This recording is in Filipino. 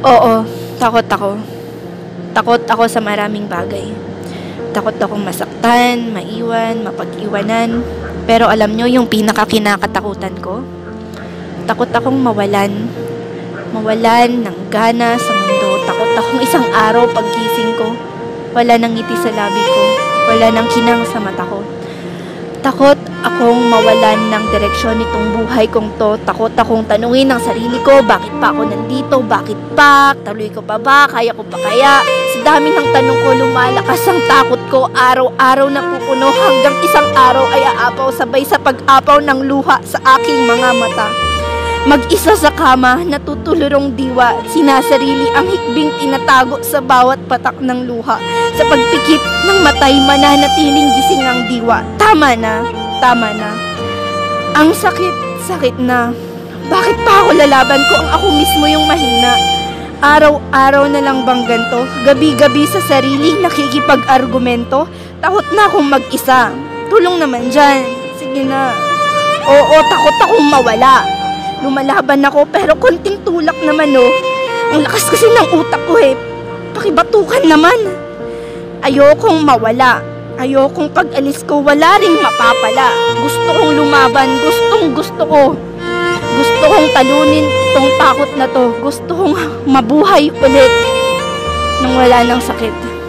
Oo, takot ako. Takot ako sa maraming bagay. Takot akong masaktan, maiwan, mapag-iwanan. Pero alam nyo yung pinakakinakatakutan ko? Takot akong mawalan. Mawalan ng gana sa mundo. Takot akong isang araw paggising ko. Wala nang ngiti sa labi ko. Wala nang kinang sa mata ko. Takot akong mawalan ng direksyon nitong buhay kong to. Takot akong tanungin ang sarili ko, bakit pa ako nandito? Bakit pa? Tuloy ko pa ba? Kaya ko pa kaya? Sa dami ng tanong ko, lumalakas ang takot ko. Araw-araw na pupuno hanggang isang araw ay aapaw sabay sa pag-apaw ng luha sa aking mga mata. Mag-isa sa kama, natutulurong diwa, sinasarili ang hikbing tinatago sa bawat patak ng luha. Sa pagpikit ng matay, mananatiling gising ang diwa. Tama na, tama na. Ang sakit, sakit na. Bakit pa ako lalaban ko ang ako mismo yung mahina? Araw-araw na lang bang ganto? Gabi-gabi sa sarili, nakikipag-argumento? Takot na akong mag-isa. Tulong naman dyan. Sige na. Oo, takot akong mawala. Lumalaban ako pero konting tulak naman oh. Ang lakas kasi ng utak ko eh. Pakibatukan naman. Ayokong mawala. Ayokong pag-alis ko wala ring mapapala. Gusto kong lumaban. Gustong gusto ko. Gusto kong talunin itong takot na to. Gusto kong mabuhay ulit nang wala ng sakit.